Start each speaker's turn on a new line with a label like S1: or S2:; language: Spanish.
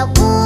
S1: agua.